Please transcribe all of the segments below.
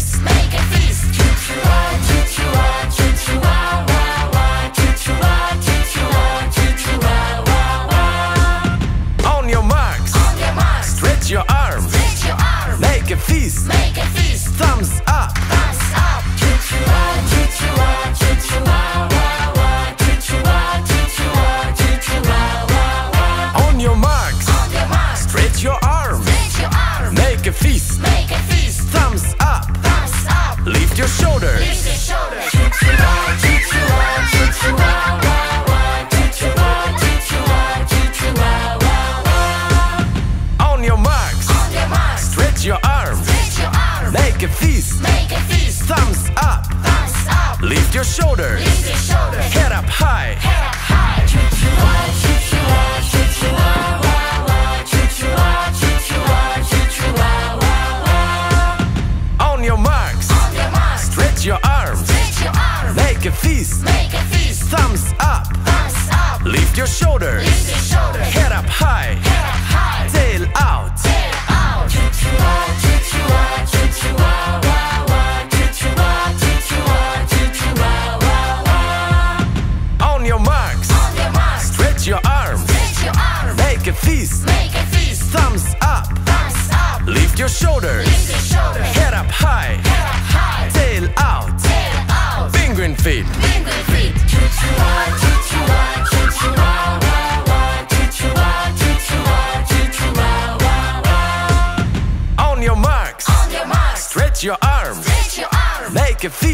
Make Make a fist. Thumbs up. Thumbs up. Lift your shoulders. Lift your shoulders. Head up high. Head up high. On your marks. On your marks. Stretch your arms. Stretch your arms. Make a fist. Thumbs up. Thumbs up. Lift your shoulders. Lift your shoulders. Head up high. Tail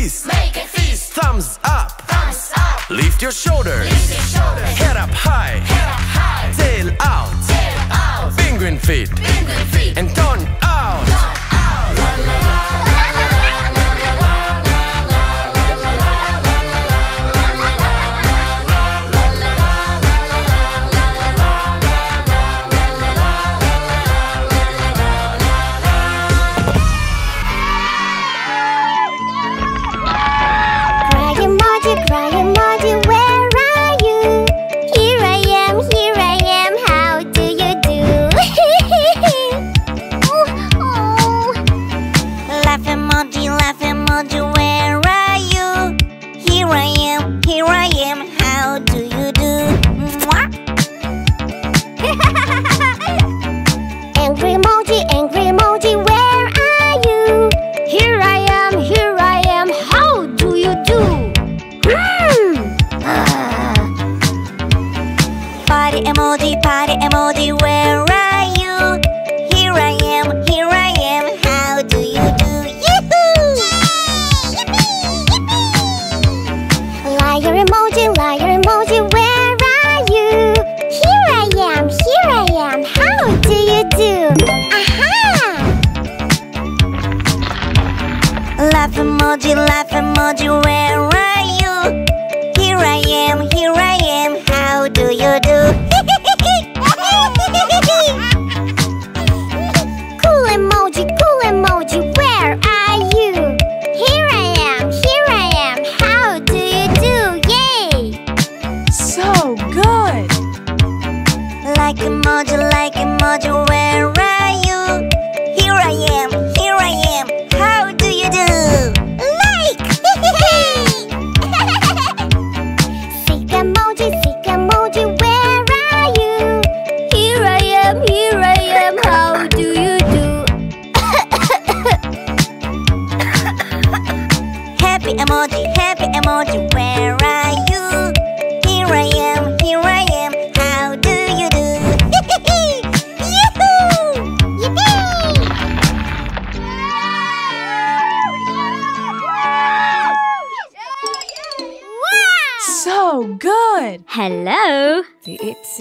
Make a fist. Thumbs up. Thumbs up. Lift your shoulders. Head up high.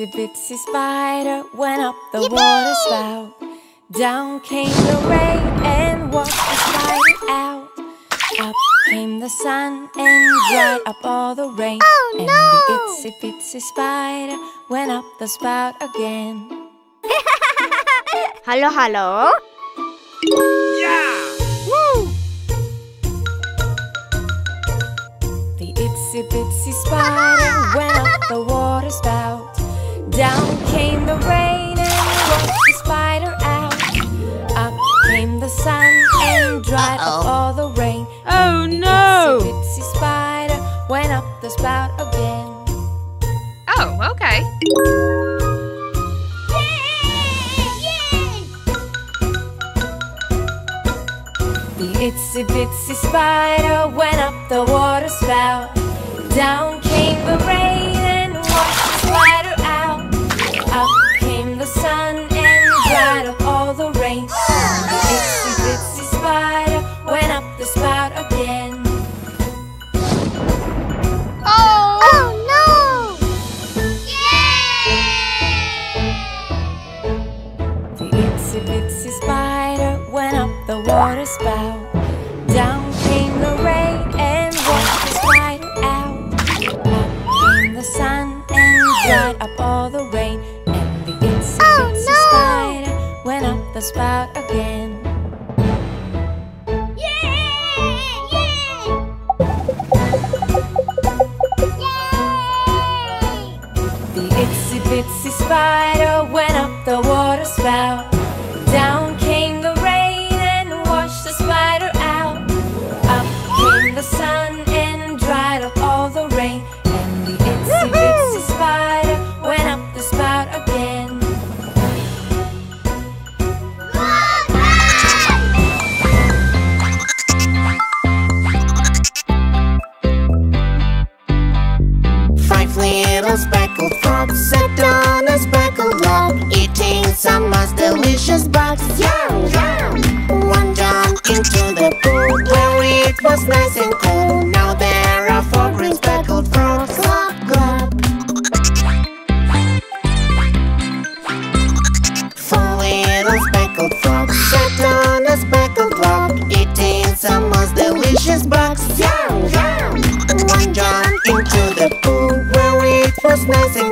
Itsy bitsy spider went up the Yippee! water spout. Down came the rain and washed the spider out. Up came the sun and dried up all the rain. Oh, and no! the itsy bitsy spider went up the spout again. hello, hello. Yeah! Woo! The itsy bitsy spider down came the rain and washed the spider out. Up came the sun and dried uh -oh. up all the rain. Oh and no! The itsy spider went up the spout again. Oh, okay. Yeah, yeah. The itsy bitsy spider went up the water spout. Down came the rain. the spout again. Bitsy Bitsy Spider nice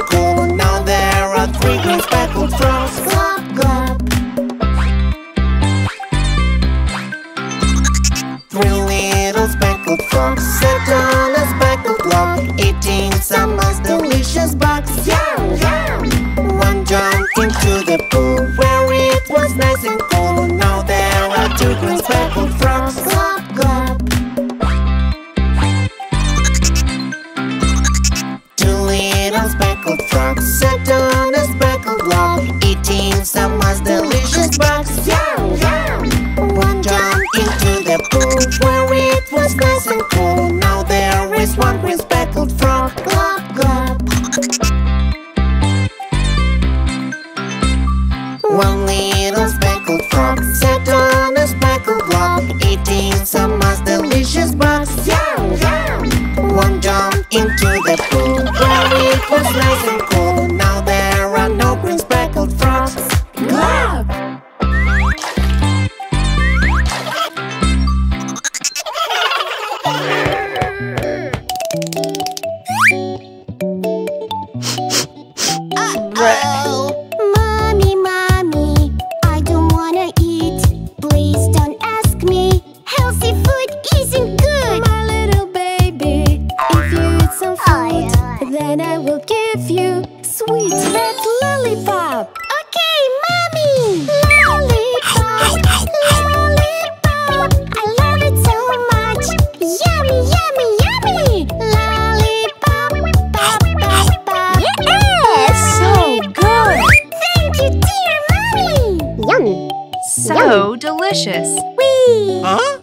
so Yum. delicious! Whee! Huh?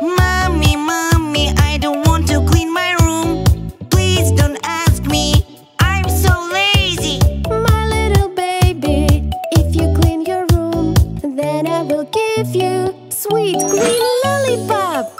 mommy, mommy, I don't want to clean my room. Please don't ask me. I'm so lazy. My little baby, if you clean your room, then I will give you sweet green lollipop.